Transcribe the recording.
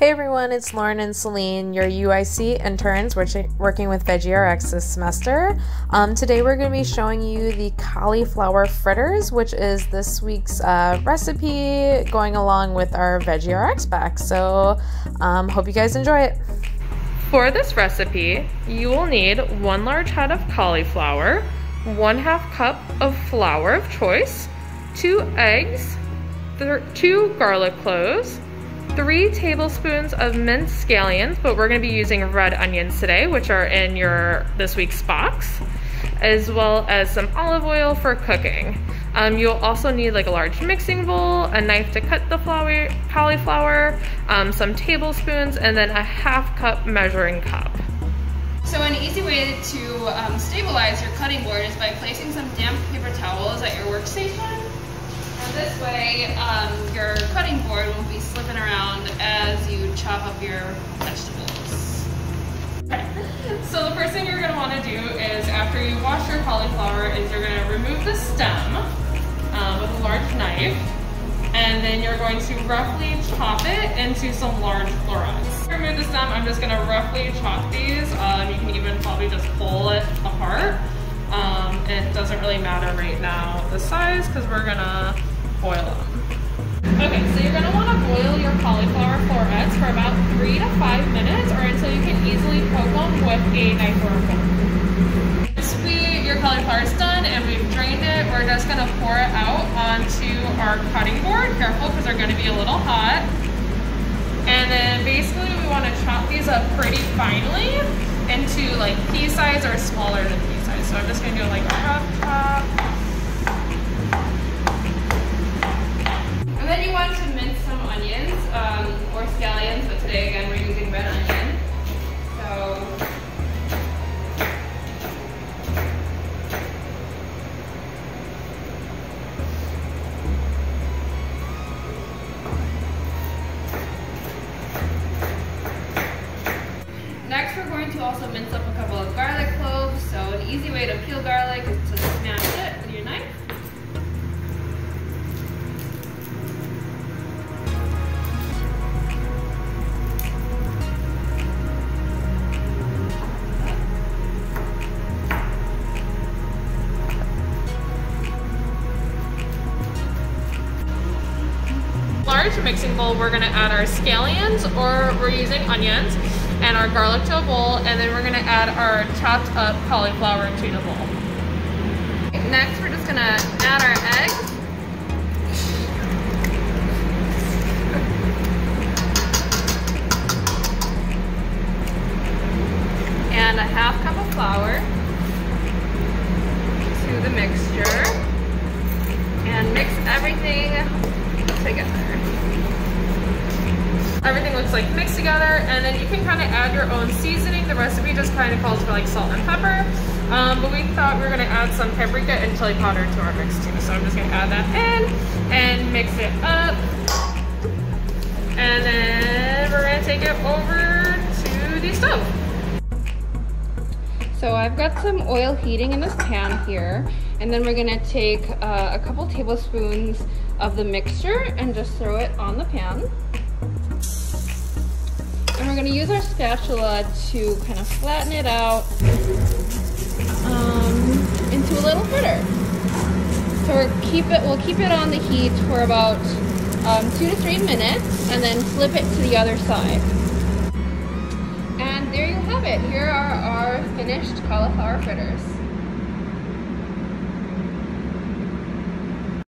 Hey everyone, it's Lauren and Celine, your UIC interns working with VeggieRx this semester. Um, today we're going to be showing you the cauliflower fritters, which is this week's uh, recipe going along with our VeggieRx pack. So um, hope you guys enjoy it. For this recipe, you will need one large head of cauliflower, one half cup of flour of choice, two eggs, two garlic cloves, three tablespoons of minced scallions, but we're gonna be using red onions today, which are in your this week's box, as well as some olive oil for cooking. Um, you'll also need like a large mixing bowl, a knife to cut the flour, cauliflower, um, some tablespoons, and then a half cup measuring cup. So an easy way to um, stabilize your cutting board is by placing some damp paper towels at your workstation this way, um, your cutting board won't be slipping around as you chop up your vegetables. So the first thing you're going to want to do is after you wash your cauliflower is you're going to remove the stem um, with a large knife and then you're going to roughly chop it into some large florets. To remove the stem, I'm just going to roughly chop these. Um, you can even probably just pull it apart. Um, it doesn't really matter right now the size because we're gonna boil them. Okay, so you're gonna wanna boil your cauliflower florets for about three to five minutes or until you can easily poke them with a knife or a fork. Once your cauliflower is done and we've drained it, we're just gonna pour it out onto our cutting board. Careful, because they're gonna be a little hot. And then basically we wanna chop these up pretty finely into like pea size or smaller than pea. So I'm just gonna do like a chop, chop, then you want to mince some onions um, or scallions, but today again we're using red onion. So Next we're going to also mince up a couple of garlic easy way to peel garlic is to smash it with your knife. large mixing bowl, we're gonna add our scallions or we're using onions and our garlic to a bowl, and then we're gonna add our chopped up cauliflower to the bowl. Next, we're just gonna add our eggs. And a half cup of flour to the mixture. And mix everything together. Everything looks like mixed together and then you can kind of add your own seasoning. The recipe just kind of calls for like salt and pepper. Um, but we thought we were gonna add some paprika and chili powder to our mix too. So I'm just gonna add that in and mix it up. And then we're gonna take it over to the stove. So I've got some oil heating in this pan here. And then we're gonna take uh, a couple tablespoons of the mixture and just throw it on the pan. We're gonna use our spatula to kind of flatten it out um, into a little fritter. So we'll keep it, we'll keep it on the heat for about um, two to three minutes and then flip it to the other side. And there you have it. Here are our finished cauliflower fritters.